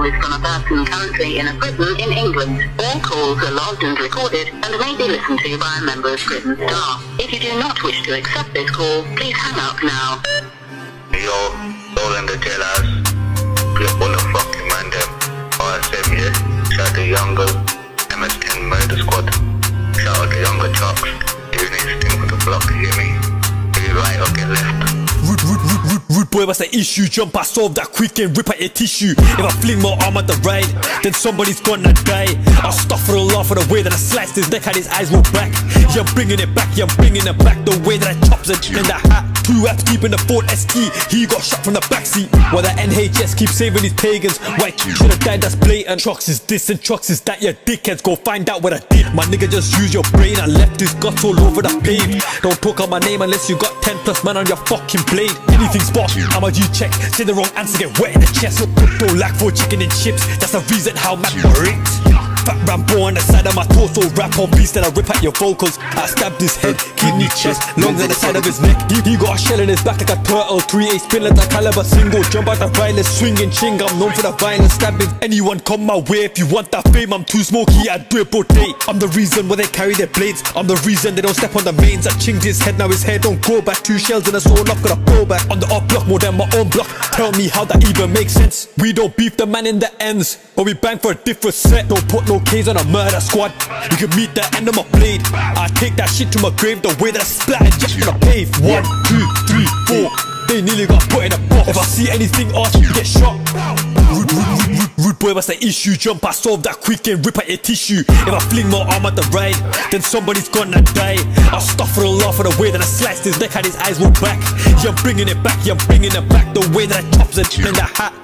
is from a person currently in a prison in England. All calls are logged and recorded and may be listened to by a member of prison staff. If you do not wish to accept this call, please hang up now. Yo, all in the jailhouse. All the fucking man them. RSM, yeah. Shout out to Younger, MS10 Murder Squad. Shout out to Younger boy, what's the issue? Jump, I solve that quick and rip out your tissue. If I fling more arm at the right, then somebody's gonna die. I'll stuff it all off for the way that I sliced his neck, and his eyes roll back. Yeah, I'm bringing it back, yeah, I'm bringing it back. The way that I chops it in the hat. Two apps deep in the Ford ST, he got shot from the backseat. While the NHS keeps saving these pagans, white should have died, that's blatant. Trucks is this and trucks is that, your dickheads, go find out what I did. My nigga, just use your brain, I left his guts all over the pave. Don't talk on my name unless you got 10 plus man on your fucking blade. Anything spot, I'm a G check. Say the wrong answer, get wet in the chest. Crypto lack for chicken and chips. That's the reason how Mac works. Fat Rambo on the side of my torso, rap on beats that I rip at your vocals. I stabbed his head, kidney, chest, lungs on the side of his neck. He, he got a shell in his back like a turtle. 3 8 spin like a caliber single. Jump out the violence, swinging ching. I'm known for the violence, stabbing. Anyone come my way if you want that fame. I'm too smoky, I do it day. I'm the reason why they carry their blades. I'm the reason they don't step on the mains. I chinged his head, now his head don't go back. Two shells in a soul knock, got a blow back. On the up block, more than my own block. Tell me how that even makes sense. We don't beef the man in the ends, but we bang for a different set. Don't put no K's on a murder squad. You can meet the end of my blade. I take that shit to my grave the way that I splattered just on the pave. One, two, three, four. They nearly got put in a box. If I see anything else, you get shot. What's the issue? Jump, I solve that quick and rip out your tissue. If I fling more arm at the right, then somebody's gonna die. I'll stuff it all off for the way that I sliced his neck, had his eyes roll back. Yeah, I'm bringing it back, yeah, I'm bringing it back. The way that I chops it in the hat.